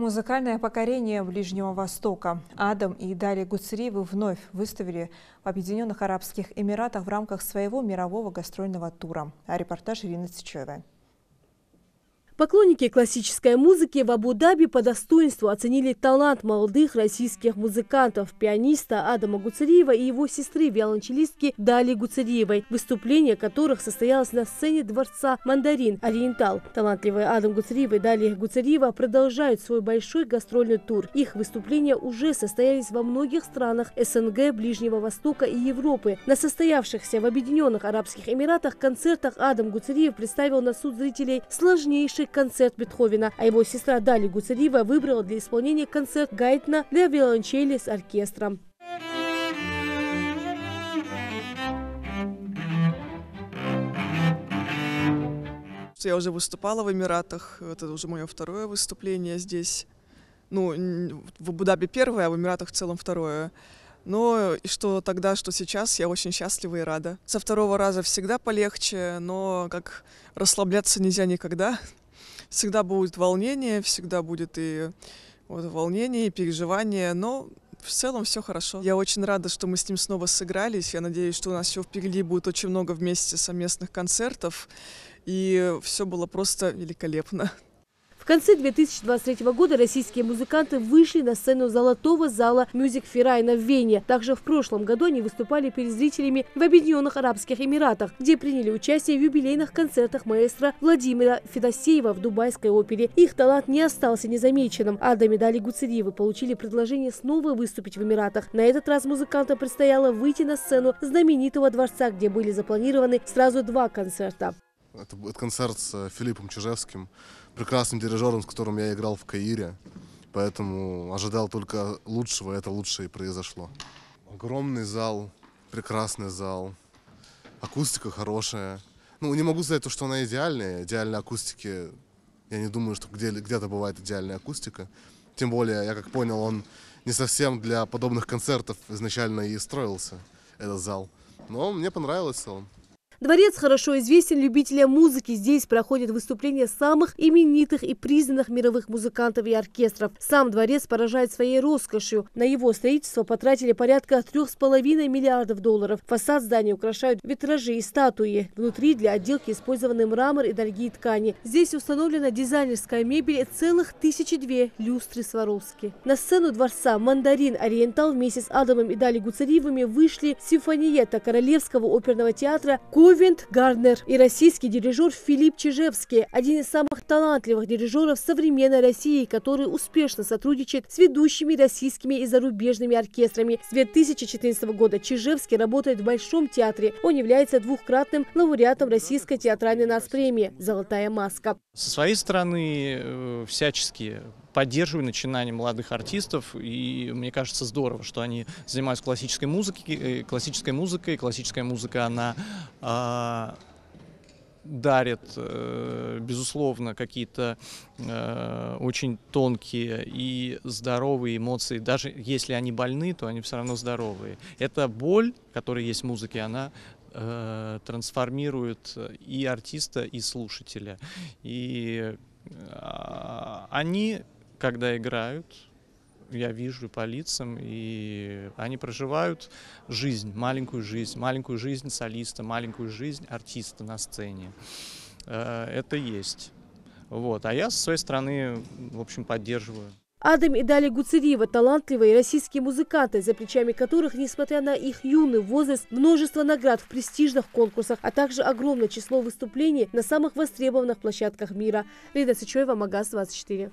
Музыкальное покорение Ближнего Востока. Адам и Дали Гуцериевы вновь выставили в Объединенных Арабских Эмиратах в рамках своего мирового гастрольного тура. А репортаж Ирины Цичевой. Поклонники классической музыки в Абу-Даби по достоинству оценили талант молодых российских музыкантов, пианиста Адама Гуцериева и его сестры виолончелистки Дали Гуцериевой, выступление которых состоялось на сцене дворца «Мандарин» Ориентал. Талантливые Адам Гуцериев и Дали Гуцериева продолжают свой большой гастрольный тур. Их выступления уже состоялись во многих странах СНГ, Ближнего Востока и Европы. На состоявшихся в Объединенных Арабских Эмиратах концертах Адам Гуцериев представил на суд зрителей сложнейший концерт Бетховена, а его сестра Дали Гуцериева выбрала для исполнения концерт Гайтна для виолончели с оркестром. Я уже выступала в Эмиратах, это уже мое второе выступление здесь. Ну, в Абу-Даби первое, а в Эмиратах в целом второе. Но и что тогда, что сейчас, я очень счастлива и рада. Со второго раза всегда полегче, но как расслабляться нельзя никогда всегда будет волнение, всегда будет и вот, волнение, и переживание, но в целом все хорошо. Я очень рада, что мы с ним снова сыгрались. Я надеюсь, что у нас еще впереди будет очень много вместе совместных концертов. И все было просто великолепно конце 2023 года российские музыканты вышли на сцену золотого зала Music Ферайна в Вене. Также в прошлом году они выступали перед зрителями в Объединенных Арабских Эмиратах, где приняли участие в юбилейных концертах маэстро Владимира Федосеева в Дубайской опере. Их талант не остался незамеченным, а до медали Гуцериевы получили предложение снова выступить в Эмиратах. На этот раз музыкантам предстояло выйти на сцену знаменитого дворца, где были запланированы сразу два концерта. Это будет концерт с Филиппом Чижевским, прекрасным дирижером, с которым я играл в Каире. Поэтому ожидал только лучшего, это лучшее и произошло. Огромный зал, прекрасный зал, акустика хорошая. Ну, не могу сказать, что она идеальная. Идеальной акустики, я не думаю, что где-то бывает идеальная акустика. Тем более, я как понял, он не совсем для подобных концертов изначально и строился, этот зал. Но мне понравилось он. Дворец хорошо известен любителям музыки. Здесь проходят выступления самых именитых и признанных мировых музыкантов и оркестров. Сам дворец поражает своей роскошью. На его строительство потратили порядка 3,5 миллиардов долларов. Фасад здания украшают витражи и статуи. Внутри для отделки использованы мрамор и дорогие ткани. Здесь установлена дизайнерская мебель и целых тысячи две люстры Сваровски. На сцену дворца «Мандарин Ориентал» вместе с Адамом и Дали Гуцариевыми вышли симфониета Королевского оперного театра «Ко Ковент Гарнер и российский дирижер Филипп Чижевский, один из самых талантливых дирижеров современной России, который успешно сотрудничает с ведущими российскими и зарубежными оркестрами. С 2014 года Чижевский работает в Большом театре. Он является двухкратным лауреатом Российской театральной нацпремии «Золотая маска». Со своей стороны э, всячески поддерживаю начинания молодых артистов, и мне кажется здорово, что они занимаются классической музыкой, э, классической музыкой. Классическая музыка, она а, дарит, э, безусловно, какие-то э, очень тонкие и здоровые эмоции. Даже если они больны, то они все равно здоровые. Эта боль, которая есть в музыке, она э, трансформирует и артиста, и слушателя. И они когда играют, я вижу по лицам, и они проживают жизнь, маленькую жизнь, маленькую жизнь солиста, маленькую жизнь артиста на сцене. Э, это есть. Вот. А я со своей стороны, в общем, поддерживаю. Адам и Дали Гуцериева – талантливые российские музыканты, за плечами которых, несмотря на их юный возраст, множество наград в престижных конкурсах, а также огромное число выступлений на самых востребованных площадках мира. Лида Сычева, Магаз 24.